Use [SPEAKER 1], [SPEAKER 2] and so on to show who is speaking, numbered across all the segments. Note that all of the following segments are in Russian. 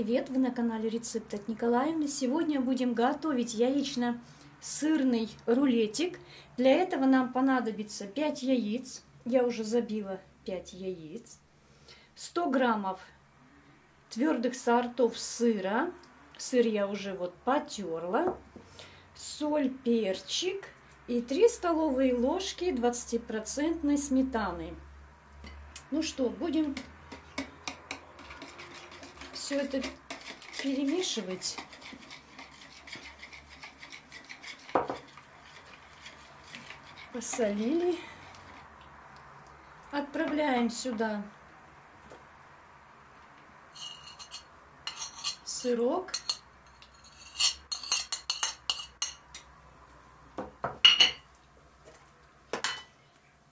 [SPEAKER 1] привет! Вы на канале Рецепт от Николаевны. Сегодня будем готовить яично-сырный рулетик. Для этого нам понадобится 5 яиц. Я уже забила 5 яиц. 100 граммов твердых сортов сыра. Сыр я уже вот потерла. Соль, перчик и 3 столовые ложки 20% сметаны. Ну что, будем все это перемешивать. Посолили. Отправляем сюда сырок.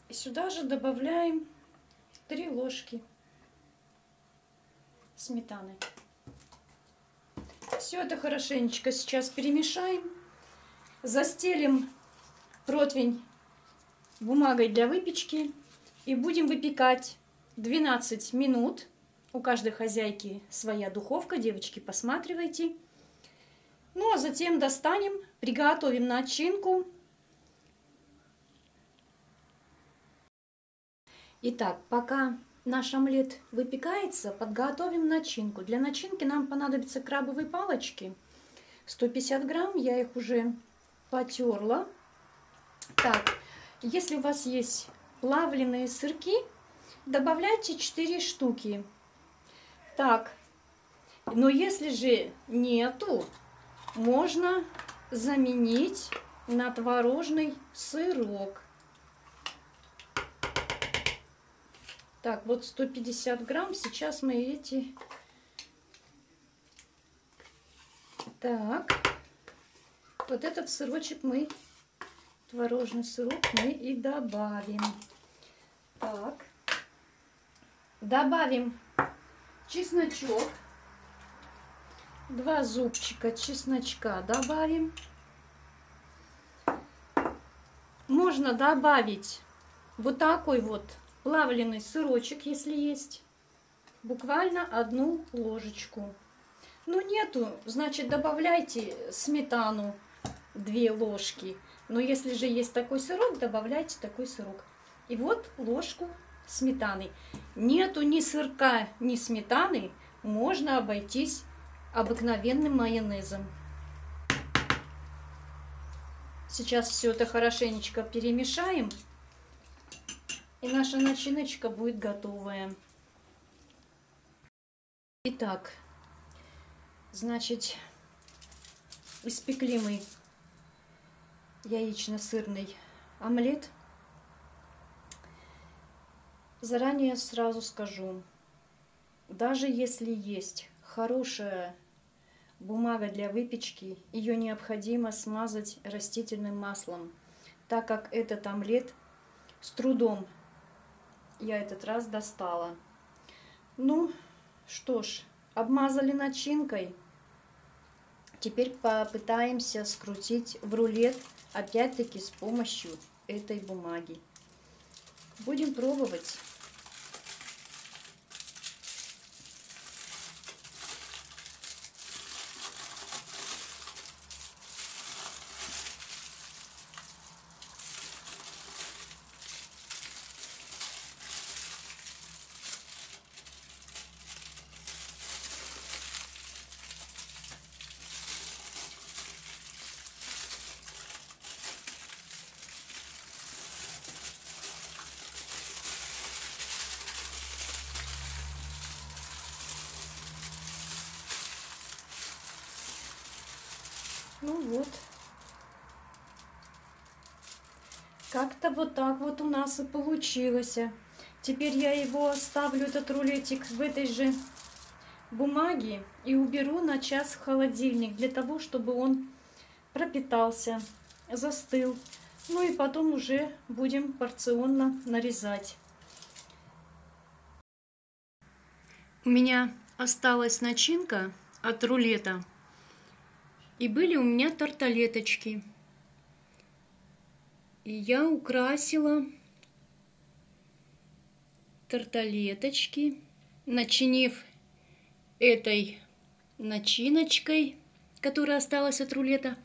[SPEAKER 1] И сюда же добавляем 3 ложки сметаны. Все это хорошенечко сейчас перемешаем. Застелим противень бумагой для выпечки и будем выпекать 12 минут. У каждой хозяйки своя духовка, девочки, посматривайте. Ну, а затем достанем, приготовим начинку. Итак, пока наш омлет выпекается, подготовим начинку. Для начинки нам понадобятся крабовые палочки. 150 грамм, я их уже потерла. Так, если у вас есть плавленые сырки, добавляйте 4 штуки. Так, но если же нету, можно заменить на творожный сырок. Так, вот 150 грамм. Сейчас мы эти... Так. Вот этот сырочек мы, творожный сырок мы и добавим. Так. Добавим чесночок. Два зубчика чесночка добавим. Можно добавить вот такой вот плавленый сырочек, если есть, буквально одну ложечку. Ну нету, значит добавляйте сметану 2 ложки. Но если же есть такой сырок, добавляйте такой сырок. И вот ложку сметаны. Нету ни сырка, ни сметаны, можно обойтись обыкновенным майонезом. Сейчас все это хорошенечко перемешаем. И наша начиночка будет готовая. Итак, значит, испекли мы яично-сырный омлет. Заранее сразу скажу, даже если есть хорошая бумага для выпечки, ее необходимо смазать растительным маслом, так как этот омлет с трудом я этот раз достала. Ну, что ж, обмазали начинкой. Теперь попытаемся скрутить в рулет, опять-таки с помощью этой бумаги. Будем пробовать. Ну вот. Как-то вот так вот у нас и получилось. Теперь я его оставлю, этот рулетик, в этой же бумаге и уберу на час в холодильник, для того, чтобы он пропитался, застыл. Ну и потом уже будем порционно нарезать. У меня осталась начинка от рулета. И были у меня тарталеточки. И я украсила тарталеточки, начинив этой начиночкой, которая осталась от рулета,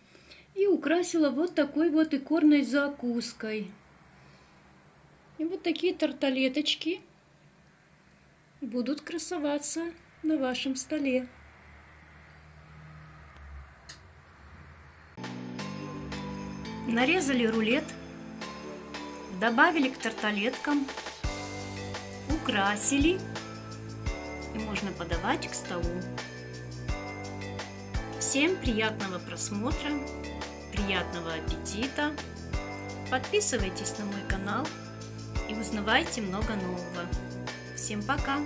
[SPEAKER 1] и украсила вот такой вот икорной закуской. И вот такие тарталеточки будут красоваться на вашем столе. Нарезали рулет, добавили к тарталеткам, украсили и можно подавать к столу. Всем приятного просмотра, приятного аппетита. Подписывайтесь на мой канал и узнавайте много нового. Всем пока!